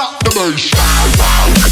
drop the bass.